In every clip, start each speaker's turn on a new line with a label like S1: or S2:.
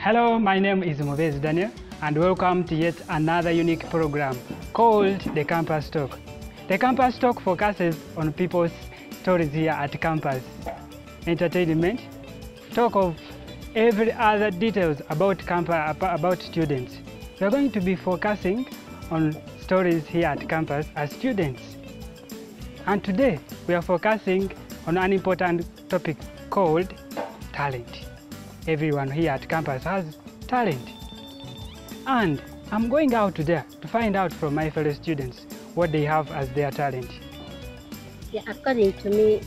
S1: Hello, my name is Mubeezi Daniel, and welcome to yet another unique program called the Campus Talk. The Campus Talk focuses on people's stories here at campus, entertainment, talk of every other details about campus, about students. We are going to be focusing on stories here at campus as students. And today we are focusing on an important topic called talent. Everyone here at campus has talent. And I'm going out there to find out from my fellow students what they have as their talent.
S2: Yeah, according to me,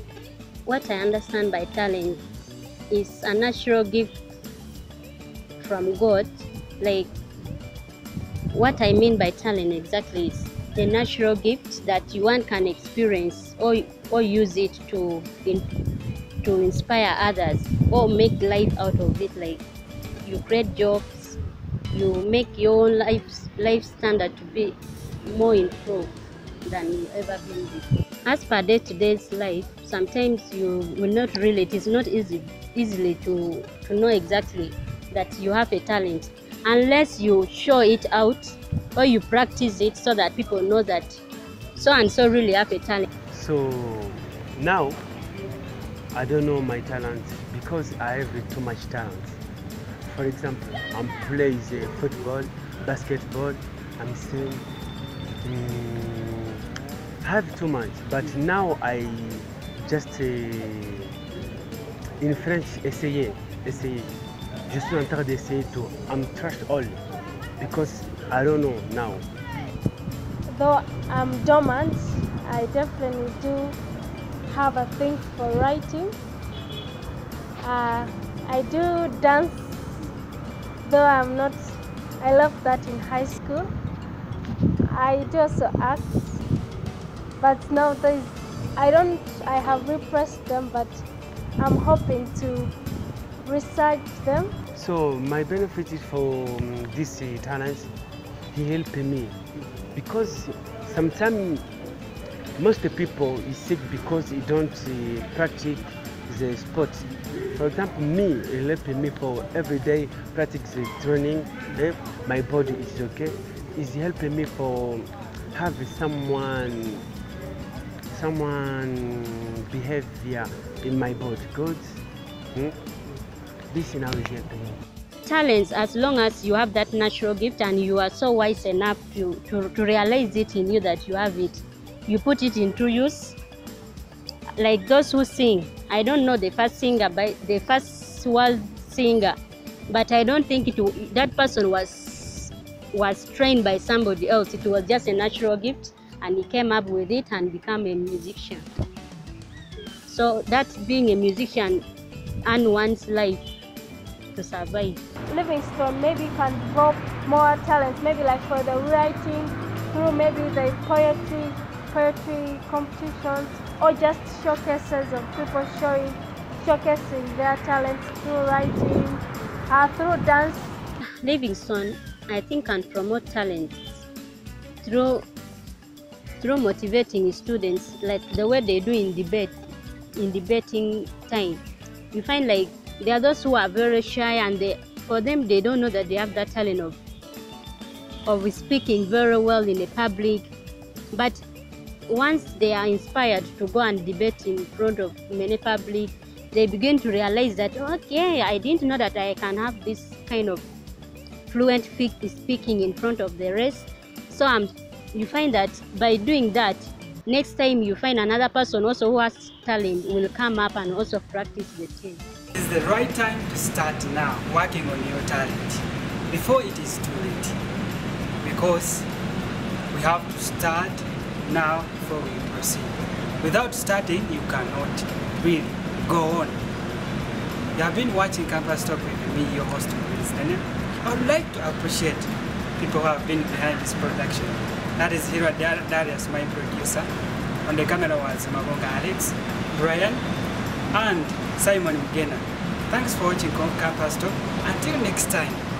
S2: what I understand by talent is a natural gift from God. Like, what I mean by talent exactly is the natural gift that one can experience or, or use it to, to inspire others or make life out of it. Like, you create jobs, you make your own life, life standard to be more improved than you ever been before. As per day to day's life, sometimes you will not really, it is not easy easily to, to know exactly that you have a talent unless you show it out or you practice it so that people know that so and so really have a talent.
S3: So now I don't know my talent because I have too much talent. For example, I'm playing football, basketball, I'm sing. Mm, I have too much, but now I just uh, in French essayer, essayer. Je suis en train d'essayer to I'm trust all because I don't know now.
S4: Though I'm dormant, I definitely do have a thing for writing. Uh, I do dance, though I'm not, I love that in high school. I do also act, but now there's, I don't, I have repressed them, but I'm hoping to research them.
S3: So my benefit is for um, this uh, talent, he helped me because sometimes most people is sick because they don't uh, practice the sport. For example, me, he helped me for every day practice the training. Eh? My body is okay. He's helping me for have someone someone behavior in my body good. Hmm? This now is helping me.
S2: Talents, as long as you have that natural gift and you are so wise enough to, to, to realize it in you that you have it, you put it into use. Like those who sing, I don't know the first singer, by the first world singer, but I don't think it that person was was trained by somebody else. It was just a natural gift, and he came up with it and became a musician. So that being a musician and one's life to survive.
S4: Livingstone maybe can develop more talents, maybe like for the writing, through maybe the poetry, poetry competitions, or just showcases of people showing, showcasing their talents through writing, uh, through dance.
S2: Livingstone, I think, can promote talent through through motivating students, like the way they do in debate, in debating time. You find like there are those who are very shy and they, for them they don't know that they have that talent of of speaking very well in a public but once they are inspired to go and debate in front of many public they begin to realize that okay i didn't know that i can have this kind of fluent speaking in front of the rest. So um, you find that by doing that next time you find another person also who has talent will come up and also practice the same
S1: It's the right time to start now working on your talent? Before it is too late. Because we have to start now before we proceed. Without starting, you cannot really go on. You have been watching Campus Talk with me, your host, Prince. I would like to appreciate people who have been behind this production. That is Hira Darius, my producer. On the camera was Mabonga Alex, Brian, and Simon Mugena. Thanks for watching Campus Talk. Until next time.